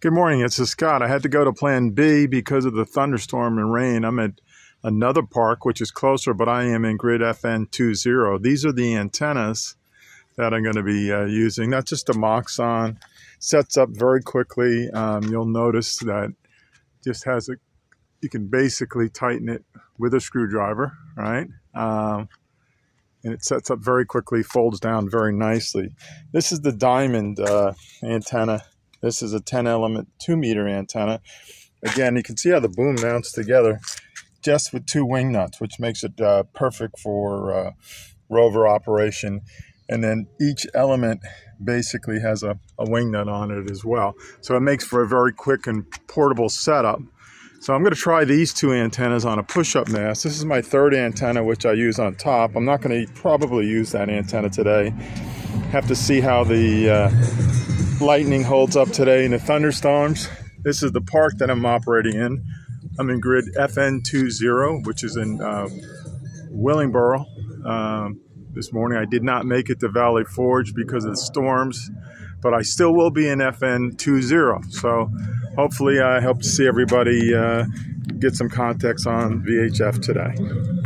Good morning, it's Scott. I had to go to plan B because of the thunderstorm and rain. I'm at another park, which is closer, but I am in grid FN20. These are the antennas that I'm going to be uh, using. That's just a Moxon. Sets up very quickly. Um, you'll notice that just has a, you can basically tighten it with a screwdriver, right? Um, and it sets up very quickly, folds down very nicely. This is the diamond uh, antenna this is a 10 element 2 meter antenna. Again, you can see how the boom mounts together just with two wing nuts, which makes it uh, perfect for uh, rover operation. And then each element basically has a, a wing nut on it as well. So it makes for a very quick and portable setup. So I'm going to try these two antennas on a push-up mast. This is my third antenna, which I use on top. I'm not going to probably use that antenna today. Have to see how the uh, lightning holds up today in the thunderstorms. This is the park that I'm operating in. I'm in grid FN20, which is in uh, Willingboro. Um, this morning I did not make it to Valley Forge because of the storms, but I still will be in FN20. So hopefully I hope to see everybody uh, get some context on VHF today.